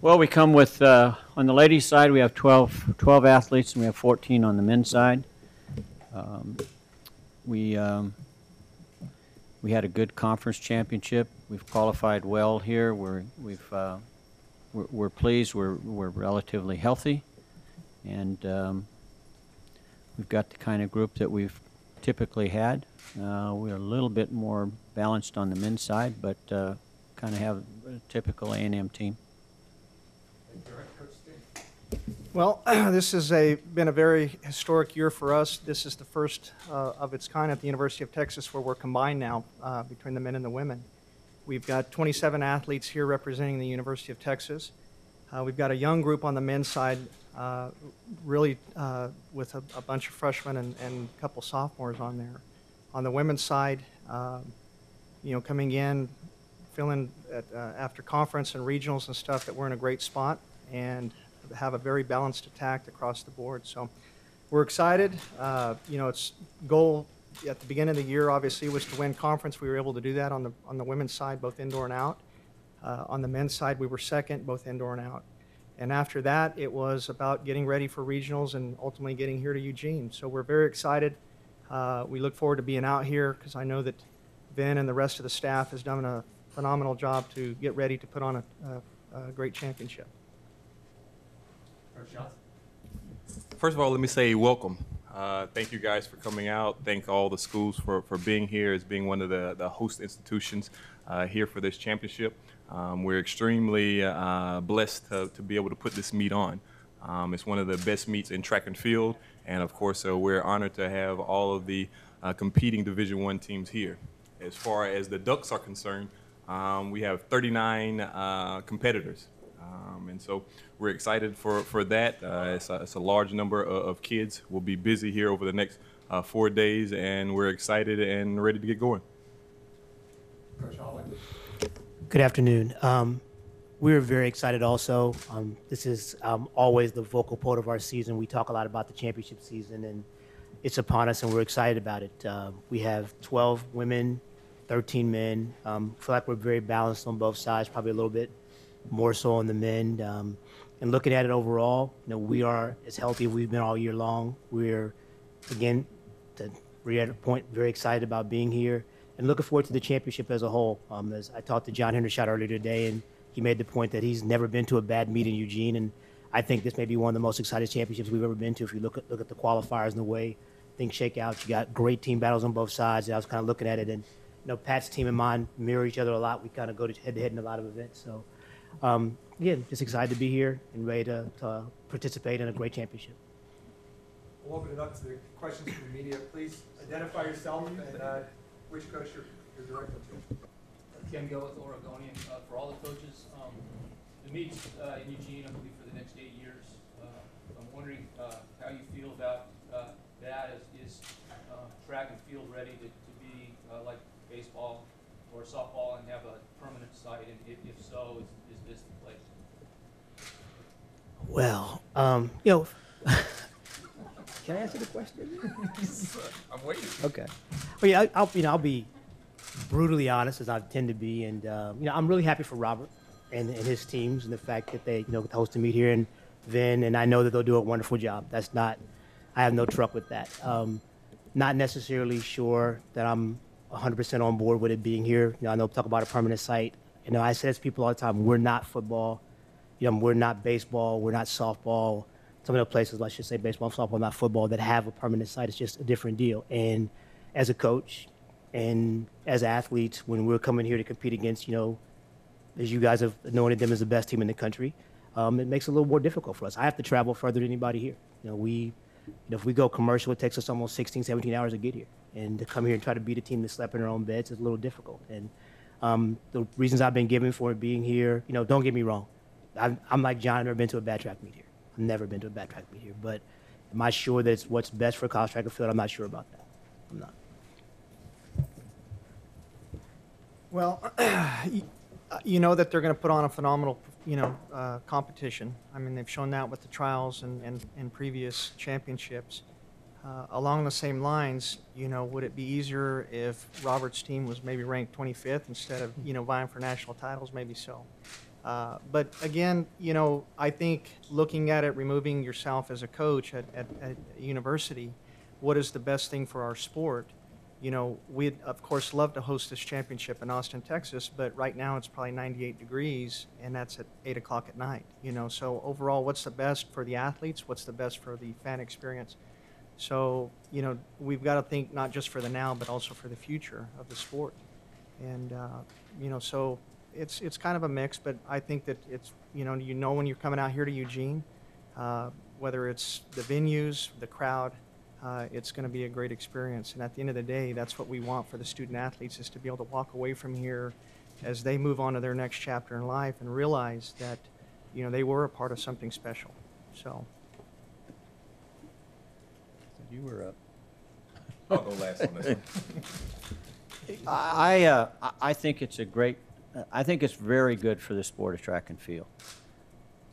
Well, we come with, uh, on the ladies' side, we have 12, 12 athletes, and we have 14 on the men's side. Um, We, um, we had a good conference championship. We've qualified well here. We're, we've, uh, we're, we're pleased. We're, we're relatively healthy. And, um, we've got the kind of group that we've typically had. Uh, we're a little bit more balanced on the men's side, but, uh, kind of have a typical A and M team. Well, this has a, been a very historic year for us. This is the first uh, of its kind at the University of Texas where we're combined now uh, between the men and the women. We've got 27 athletes here representing the University of Texas. Uh, We've got a young group on the men's side, uh, really uh, with a a bunch of freshmen and and a couple sophomores on there. On the women's side, um, you know, coming in, feeling at, uh, after conference and regionals and stuff that we're in a great spot and have a very balanced attack across the board. So we're excited. Uh, you know, its goal at the beginning of the year obviously was to win conference. We were able to do that on the on the women's side, both indoor and out. Uh, on the men's side, we were second, both indoor and out. And after that, it was about getting ready for regionals and ultimately getting here to Eugene. So we're very excited. Uh, we look forward to being out here because I know that Vin and the rest of the staff has done a phenomenal job to get ready to put on a, a, a great championship. First of all, let me say welcome. Uh, thank you guys for coming out. Thank all the schools for, for being here as being one of the, the host institutions uh, here for this championship. Um, we're extremely uh, blessed to, to be able to put this meet on. Um, it's one of the best meets in track and field, and of course, uh, we're honored to have all of the uh, competing Division One teams here. As far as the Ducks are concerned, um, we have 39 uh, competitors. Um, and so we're excited for, for that. Uh, it's, a, it's a large number of, of kids. We'll be busy here over the next uh, four days, and we're excited and ready to get going. Good afternoon. Um, we're very excited also. Um, this is um, always the vocal point of our season. We talk a lot about the championship season, and it's upon us, and we're excited about it. Uh, we have 12 women, 13 men. Um, feel like we're very balanced on both sides, probably a little bit more so on the men. Um, and looking at it overall, you know, we are as healthy as we've been all year long. We're, again, to reiterate point, very excited about being here and looking forward to the championship as a whole. Um, as I talked to Jon Hendershott earlier today, and he made the point that he's never been to a bad meet in Eugene, and I think this may be one of the most exciting championships we've ever been to. If you look at look at the qualifiers and the way things shake out, you got great team battles on both sides. And I was kind of looking at it, and you know, Pat's team and mine mirror each other a lot. We kind of go to head to head in a lot of events. So, um, again, just excited to be here and ready to, to participate in a great championship. We'll open it up to the questions from the media. Please identify yourself and uh, which coach you're you're directing to. Ken Gill with Oregonian, uh, for all the coaches, um, the meets, uh, in Eugene, I believe, for the next eight years. Uh, I'm wondering, uh, how you feel about, uh, that, is, is, uh, track and field ready to, to be, uh, like baseball or softball and have a permanent site, and if, if so, is, is this? Well, um, you know, can I answer the question? I'm waiting. Okay. Well, yeah, I- I'll, you know, I'll be brutally honest as I tend to be, and uh, you know, I'm really happy for Robert and, and his teams and the fact that they, you know, host a meet here and Vin, and I know that they'll do a wonderful job. That's not, I have no truck with that. Um, not necessarily sure that I'm 100% on board with it being here. You know, I know talk about a permanent site. You know, I say to people all the time, we're not football. You know, we're not baseball. We're not softball. Some of the places, let's just say baseball, softball, not football, that have a permanent site. It's just a different deal. And as a coach and as athletes, when we're coming here to compete against, you know, as you guys have anointed them as the best team in the country, um, it makes it a little more difficult for us. I have to travel further than anybody here. You know, we, you know, if we go commercial, it takes us almost 16, 17 hours to get here. And to come here and try to beat a team that slept in their own beds is a little difficult. And um, the reasons I've been given for being here, you know, don't get me wrong. I'm, I'm like John, I've never been to a bad track meet here. I've never been to a bad track meet here. But am I sure that it's what's best for college track and field? I'm not sure about that. I'm not. Well, you- uh, you know that they're going to put on a phenomenal, you know, uh, competition. I mean, they've shown that with the trials and, and, and previous championships. Uh, along the same lines, you know, would it be easier if Robert's team was maybe ranked 25th instead of, you know, vying for national titles? Maybe so. Uh, but again, you know, I think looking at it, removing yourself as a coach at, at, at a university, what is the best thing for our sport? You know, we'd of course love to host this championship in Austin, Texas, but right now it's probably 98 degrees, and that's at 8 o'clock at night. You know, so overall, what's the best for the athletes? What's the best for the fan experience? So, you know, we've got to think not just for the now, but also for the future of the sport. And, uh, you know, so it's, it's kind of a mix, but I think that it's, you know, you know when you're coming out here to Eugene, uh, whether it's the venues, the crowd, uh, it's going to be a great experience. And at the end of the day, that's what we want for the student athletes is to be able to walk away from here as they move on to their next chapter in life and realize that, you know, they were a part of something special. So. You were up. I'll go last on this one. I, uh, I- I think it's a great, I think it's very good for the sport of track and field.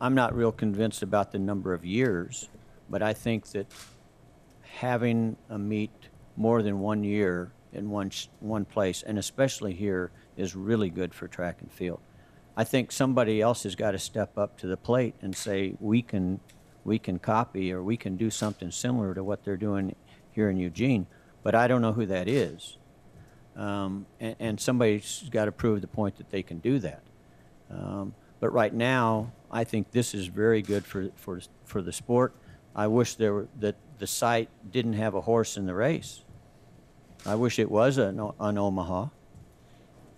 I'm not real convinced about the number of years, but I think that having a meet more than one year in one, sh- one place, and especially here, is really good for track and field. I think somebody else has got to step up to the plate and say, we can, we can copy or we can do something similar to what they're doing here in Eugene, but I don't know who that is. Um, and, and somebody's got to prove the point that they can do that. Um, but right now, I think this is very good for, for, for the sport. I wish there were, that the site didn't have a horse in the race. I wish it was an, an Omaha.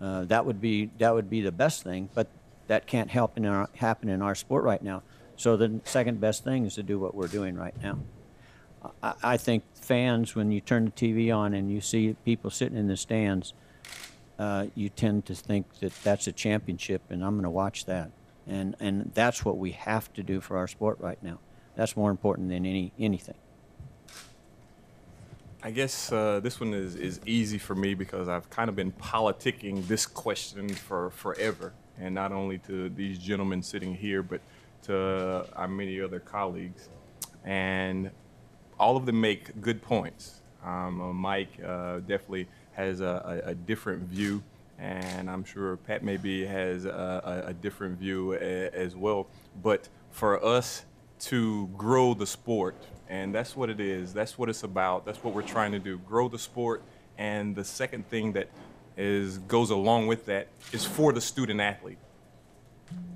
Uh, that would be that would be the best thing, but that can't help in our, happen in our sport right now. So the second best thing is to do what we're doing right now. I, I think fans, when you turn the TV on and you see people sitting in the stands, uh, you tend to think that that's a championship, and I'm going to watch that. And and that's what we have to do for our sport right now. That's more important than any anything. I guess uh, this one is, is easy for me because I've kind of been politicking this question for forever, and not only to these gentlemen sitting here, but to our many other colleagues. And all of them make good points. Um, uh, Mike uh, definitely has a, a, a different view, and I'm sure Pat maybe has a, a, different view as well. But for us to grow the sport, and that's what it is. That's what it's about. That's what we're trying to do: grow the sport. And the second thing that is goes along with that is for the student athlete.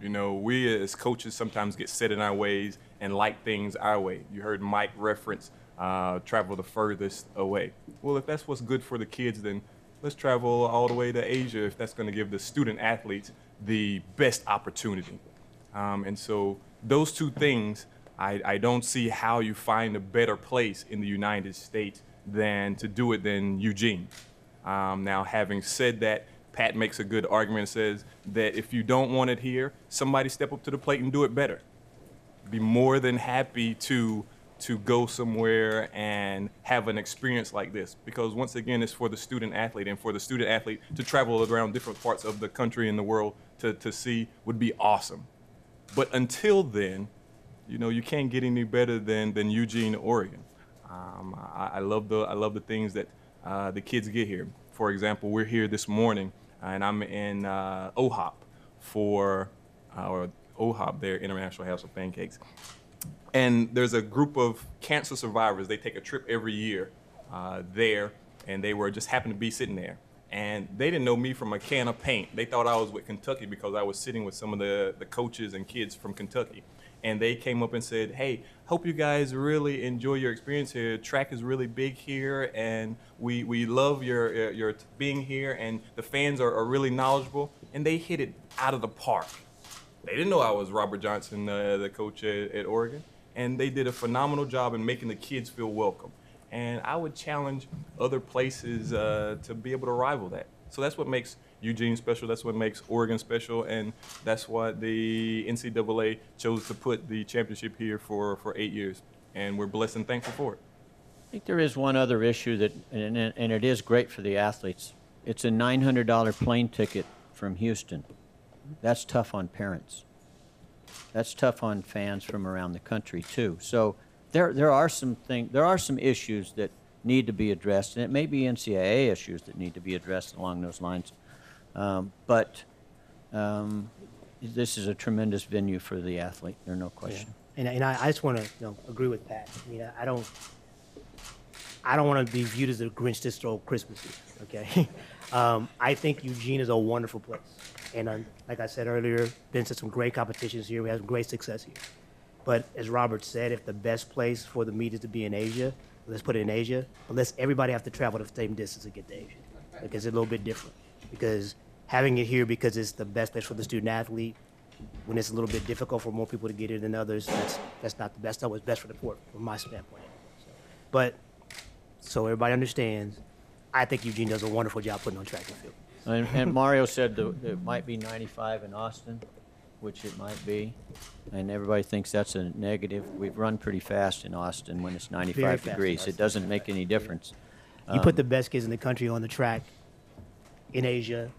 You know, we as coaches sometimes get set in our ways and like things our way. You heard Mike reference uh, travel the furthest away. Well, if that's what's good for the kids, then let's travel all the way to Asia if that's going to give the student athletes the best opportunity. Um, and so those two things, I, I don't see how you find a better place in the United States than to do it than Eugene. Um, now, having said that, Pat makes a good argument and says that if you don't want it here, somebody step up to the plate and do it better. Be more than happy to to go somewhere and have an experience like this. Because once again it's for the student athlete and for the student athlete to travel around different parts of the country and the world to, to see would be awesome. But until then you know you can't get any better than, than eugene oregon. Um, I, I love the i love the things that uh, the kids get here. For example we're here this morning and i'm in uh, IHOP for our IHOP their international house of pancakes and there's a group of cancer survivors. They take a trip every year uh, there, and they were just happened to be sitting there. And they didn't know me from a can of paint. They thought I was with Kentucky because I was sitting with some of the, the coaches and kids from Kentucky. And they came up and said, Hey, hope you guys really enjoy your experience here. Track is really big here, and we, we love your, your, being here, and the fans are, are really knowledgeable. And they hit it out of the park. They didn't know I was Robert Johnson, uh, the coach at, at Oregon, and they did a phenomenal job in making the kids feel welcome. And I would challenge other places uh, to be able to rival that. So that's what makes Eugene special. That's what makes Oregon special, and that's what the NCAA chose to put the championship here for for eight years. And we're blessed and thankful for it. I think there is one other issue that, and, and it is great for the athletes. It's a $900 plane ticket from Houston. That's tough on parents. That's tough on fans from around the country too. So there, there are some thing, there are some issues that need to be addressed, and it may be NCAA issues that need to be addressed along those lines. Um, but um, this is a tremendous venue for the athlete, there's no question. And, and I, I just want to you know, agree with Pat. I mean, I, I don't, I don't want to be viewed as a Grinch that stole Christmas. Okay, um, I think Eugene is a wonderful place, and uh, like I said earlier, been to some great competitions here. We had some great success here. But as Robert said, if the best place for the meet is to be in Asia, let's put it in Asia. But let's everybody have to travel the same distance to get to Asia, because it's a little bit different. Because having it here because it's the best place for the student athlete, when it's a little bit difficult for more people to get it than others, that's that's not the best. That was best for the sport, from my standpoint. So, but so everybody understands, I think Eugene does a wonderful job putting on track and field. And, and Mario said it might be 95 in Austin, which it might be, and everybody thinks that's a negative. We've run pretty fast in Austin when it's 95 fast in degrees. Austin. It doesn't make any difference. You put Um, the best kids in the country on the track in Asia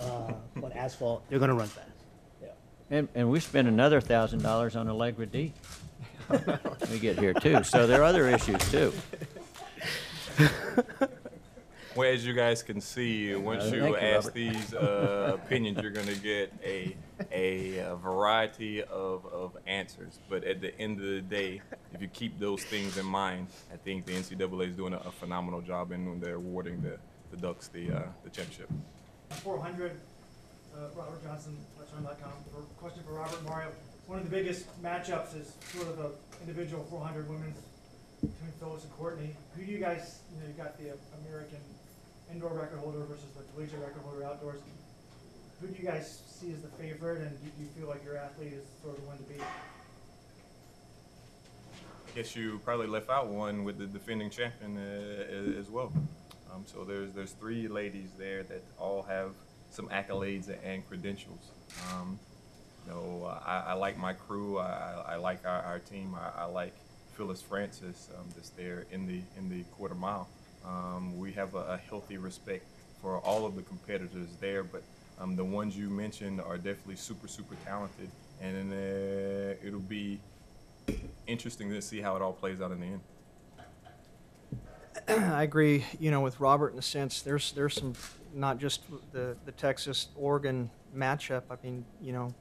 uh, on asphalt, they're going to run fast. Yeah. And, and we spend another thousand dollars on Allegra D. we get here too, so there are other issues too. Well, as you guys can see, once you you, ask Robert. these uh, opinions, you're going to get a, a, uh variety of, of answers. But at the end of the day, if you keep those things in mind, I think the NCAA is doing a, a phenomenal job in when they're awarding the, the Ducks the, uh, the championship. 400, uh, Robert Johnson, Western.com. For question for Robert Mario. One of the biggest matchups is sort of the individual 400 women's between Phyllis and Courtney. Who do you guys, you know, you got the American indoor record holder versus the collegiate record holder outdoors. Who do you guys see as the favorite, and do you feel like your athlete is sort of one to beat? I guess you probably left out one with the defending champion uh, as well. Um, so there's there's three ladies there that all have some accolades and credentials. Um, you know, I, I like my crew. I, I- I like our, our team. I, I like Phyllis Francis um, that's there in the in the quarter mile. Um, we have a, a healthy respect for all of the competitors there, but um, the ones you mentioned are definitely super super talented, and uh, it'll be interesting to see how it all plays out in the end. I agree, you know, with Robert in a sense. There's there's some not just the the Texas Oregon matchup. I mean, you know,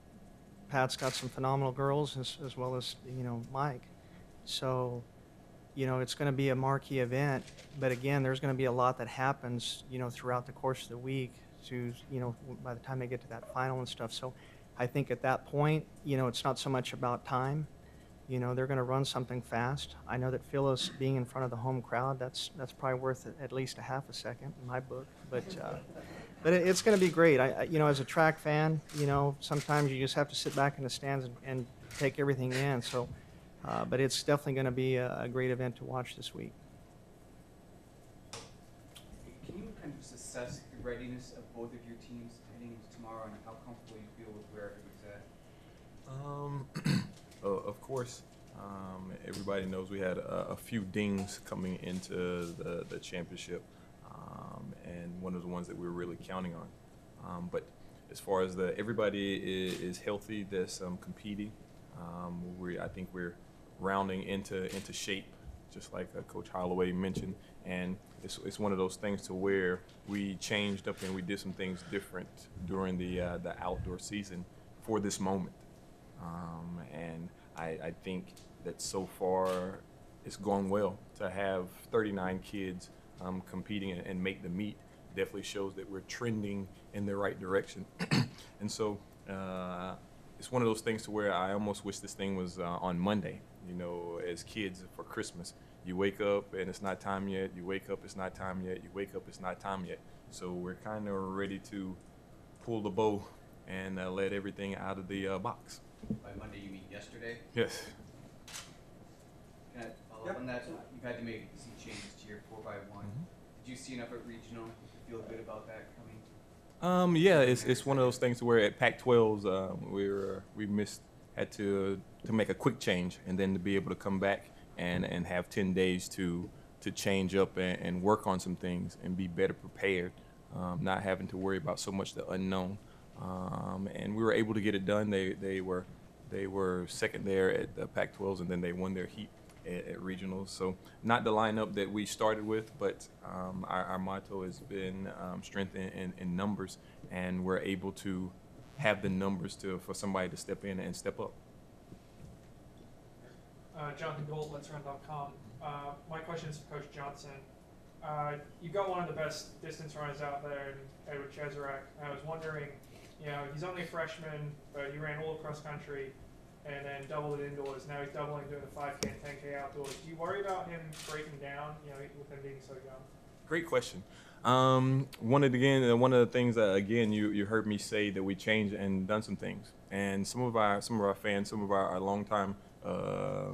Pat's got some phenomenal girls as as well as you know Mike. So, you know, it's going to be a marquee event. But again, there's going to be a lot that happens, you know, throughout the course of the week. To you know, by the time they get to that final and stuff. So, I think at that point, you know, it's not so much about time. You know, they're going to run something fast. I know that Phyllis being in front of the home crowd, that's that's probably worth at least a half a second in my book. But uh, but it, it's going to be great. I, I you know, as a track fan, you know, sometimes you just have to sit back in the stands and, and take everything in. So, uh, but it's definitely going to be a, a great event to watch this week. Can you kind of just assess the readiness of both of your teams heading into tomorrow and how comfortable you feel with where everybody's at? Um, uh, of course, um, everybody knows we had a, a few dings coming into the, the championship, um, and one of the ones that we were really counting on. Um, but as far as the everybody is, is healthy, that's um, competing. Um, we I think we're rounding into into shape, just like uh, Coach Holloway mentioned, and it's, it's one of those things to where we changed up and we did some things different during the uh, the outdoor season for this moment. Um, and I, I think that so far it's gone well to have 39 kids um, competing and, and make the meet. Definitely shows that we're trending in the right direction. and so uh, it's one of those things to where I almost wish this thing was uh, on Monday. You know, as kids for Christmas, you wake up and it's not time yet. You wake up, it's not time yet. You wake up, it's not time yet. So we're kind of ready to pull the bow and uh, let everything out of the uh, box. By Monday, you mean yesterday? Yes. Can I follow Yep. up on that? You've had to make some changes to your four by one. Mm-hmm. Did you see enough at regional? Feel good about that coming? Um, yeah, it's, it's one of those things where at Pac-12s uh, we were we missed had to to make a quick change and then to be able to come back and and have 10 days to to change up and, and work on some things and be better prepared, um, not having to worry about so much the unknown. Um, and we were able to get it done. They they were they were second there at the Pac-12s and then they won their heat at, at regionals. So not the lineup that we started with, but um, our, our motto has been um, strength in, in, in numbers, and we're able to have the numbers to for somebody to step in and step up. Uh, Jonathan Gold, Let's Uh, my question is for Coach Johnson. Uh, you've got one of the best distance runners out there Edward Cheserek. I was wondering, you know, he's only a freshman, but he ran all across country and then doubled it indoors. Now he's doubling doing the 5K and 10K outdoors. Do you worry about him breaking down, you know, with him being so young? Great question. Um, one of again, uh, one of the things that again you, you heard me say that we changed and done some things, and some of our some of our fans, some of our, our longtime uh,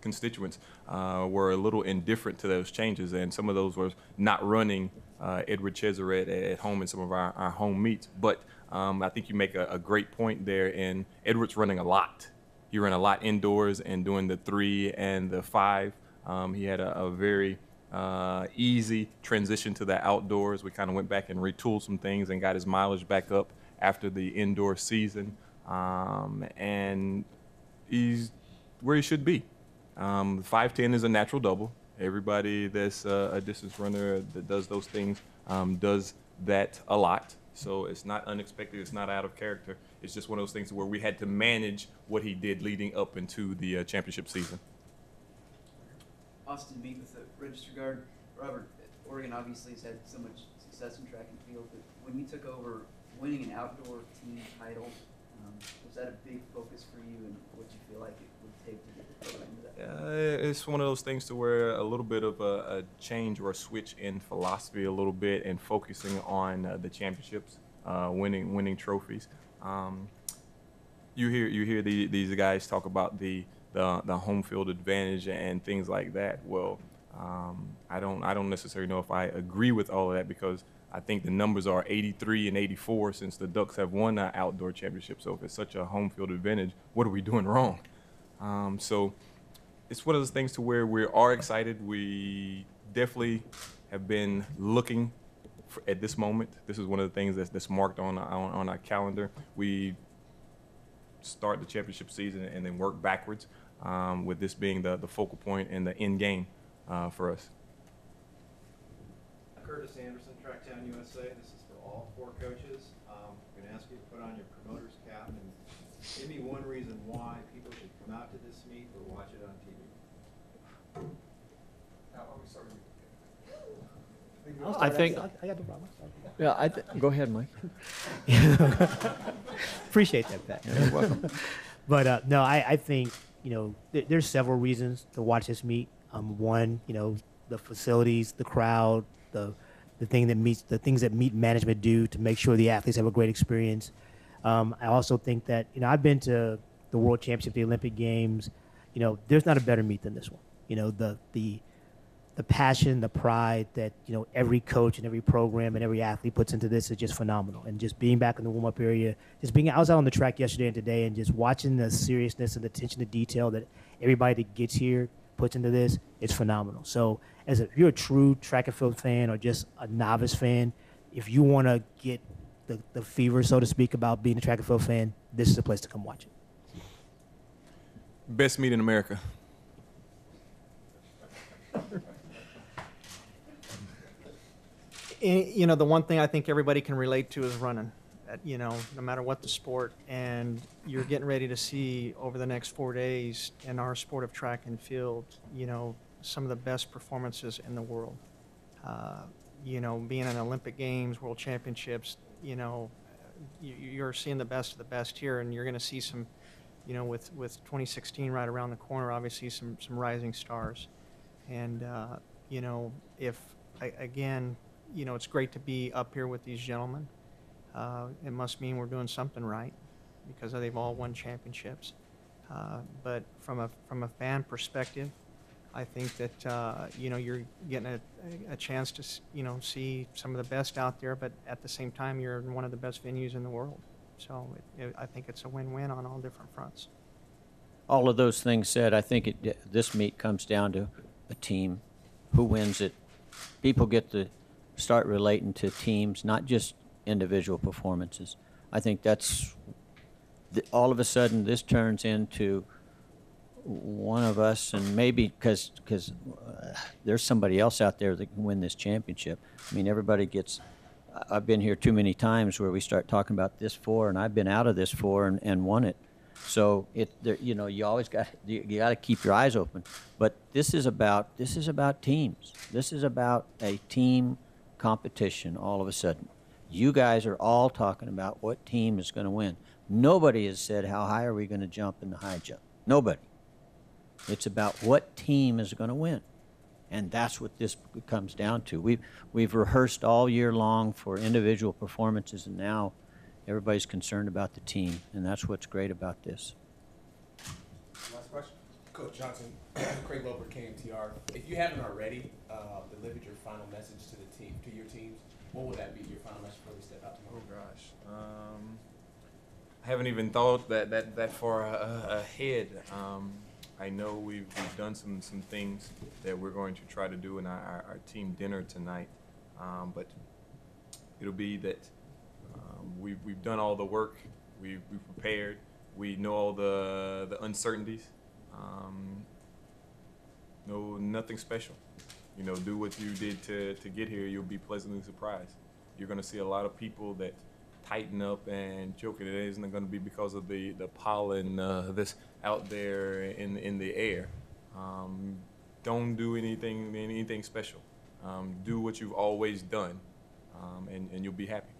constituents uh, were a little indifferent to those changes, and some of those were not running uh, Edward Cheserek at, home in some of our, our home meets. But um, I think you make a, a great point there. In Edward's running a lot. He ran a lot indoors and doing the three and the five. Um, he had a, a very uh, easy transition to the outdoors. We kind of went back and retooled some things and got his mileage back up after the indoor season. Um, and he's where he should be. Um, 5'10 is a natural double. Everybody that's uh, a distance runner that does those things um, does that a lot. So it's not unexpected. It's not out of character. It's just one of those things where we had to manage what he did leading up into the uh, championship season. Austin Meek with the Register Guard. Robert, Oregon obviously has had so much success in track and field, but when you took over winning an outdoor team title, um, was that a big focus for you and what do you feel like it would take to get the program to that? Uh, it's one of those things to where a little bit of a, a change or a switch in philosophy, a little bit, and focusing on uh, the championships, uh, winning winning trophies. Um, you hear you hear the, these guys talk about the, the the home field advantage and things like that. Well, um, I don't I don't necessarily know if I agree with all of that because I think the numbers are 83 and 84 since the Ducks have won an outdoor championship. So if it's such a home field advantage, what are we doing wrong? Um, so it's one of those things to where we are excited. We definitely have been looking for, at this moment. This is one of the things that's, that's marked on, on on our calendar. We start the championship season and then work backwards, um, with this being the, the focal point and the end game uh, for us. Curtis Anderson, Tracktown USA. This is for all four coaches. Um, I'm going to ask you to put on your promoter's cap and give me one reason why people should come out to this meet or watch it on TV. Now, let me start with you. I'll I start. think- I, I got the problem. Yeah, I, th- go ahead, Mike. Appreciate that, Pat. You're welcome. But uh, no, I, I think you know th- there's several reasons to watch this meet. Um, one, you know, the facilities, the crowd, the the thing that meets the things that meet management do to make sure the athletes have a great experience. Um, I also think that you know I've been to the World Championship, the Olympic Games. You know, there's not a better meet than this one. You know, the the the passion, the pride that you know every coach and every program and every athlete puts into this is just phenomenal. And just being back in the warm-up area, just being I was out on the track yesterday and today, and just watching the seriousness and the attention to detail that everybody that gets here puts into this, it's phenomenal. So, as a, if you're a true track and field fan or just a novice fan, if you want to get the, the fever, so to speak, about being a track and field fan, this is the place to come watch it. Best meet in America. And, you know, the one thing I think everybody can relate to is running. You know, no matter what the sport, and you're getting ready to see over the next four days in our sport of track and field, you know, some of the best performances in the world. Uh, you know, being in Olympic Games, World Championships, you know, you, you're seeing the best of the best here, and you're going to see some, you know, with with 2016 right around the corner, obviously some some rising stars, and uh, you know, if again, you know, it's great to be up here with these gentlemen. Uh, it must mean we're doing something right because they've all won championships. Uh, but from a from a fan perspective, I think that uh, you know you're getting a, a chance to you know see some of the best out there, but at the same time you're in one of the best venues in the world. So it, it, I think it's a win-win on all different fronts. All of those things said, I think it, this meet comes down to a team, who wins it. People get to start relating to teams, not just individual performances. I think that's th- all of a sudden this turns into one of us, and maybe because because uh, there's somebody else out there that can win this championship. I mean, everybody gets I've been here too many times where we start talking about this four, and I've been out of this four and, and won it. So it, there, you know, you always got, you, you got to keep your eyes open. But this is about, this is about teams. This is about a team competition all of a sudden. You guys are all talking about what team is going to win. Nobody has said, how high are we going to jump in the high jump? Nobody. It's about what team is going to win. And that's what this comes down to. We've, we've rehearsed all year long for individual performances, and now everybody's concerned about the team. And that's what's great about this. Last question. Coach Johnson, Craig Loper, KMTR. If you haven't already uh, delivered your final message to the team, to your teams, what would that be? Your final message before we step out Oh tomorrow? gosh, um, I haven't even thought that that that far uh, ahead. Um, I know we've we've done some some things that we're going to try to do in our, our, our team dinner tonight, um, but it'll be that um, we've we've done all the work. We've we've prepared. We know all the the uncertainties. Um, no, nothing special. You know, do what you did to, to get here. You'll be pleasantly surprised. You're going to see a lot of people that tighten up and choke. It isn't going to be because of the the pollen uh, that's out there in in the air. Um, don't do anything anything special. Um, do what you've always done, um, and and you'll be happy.